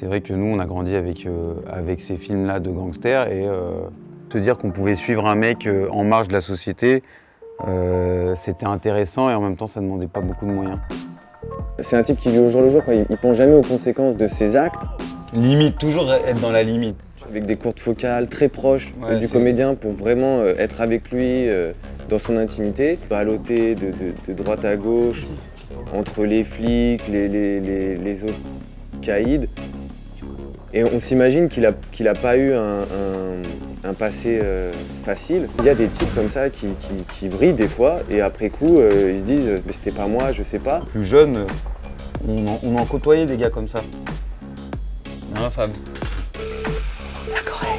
C'est vrai que nous, on a grandi avec, euh, avec ces films-là de gangsters et euh, se dire qu'on pouvait suivre un mec euh, en marge de la société, euh, c'était intéressant et en même temps, ça ne demandait pas beaucoup de moyens. C'est un type qui vit au jour le jour, quoi. il, il pense jamais aux conséquences de ses actes, Limite, toujours être dans la limite. avec des courtes focales très proches Ouais, du comédien pour vraiment euh, être avec lui euh, dans son intimité, baloter de, de- de droite à gauche, entre les flics, les, les- les- les autres caïds. Et on s'imagine qu'il n'a pas eu un, un, passé euh, facile. Il y a des types comme ça qui, qui, brillent des fois et après coup euh, ils se disent mais c'était pas moi, je sais pas. Plus jeune, on en, on en côtoyait des gars comme ça. Hein femme. La Corée.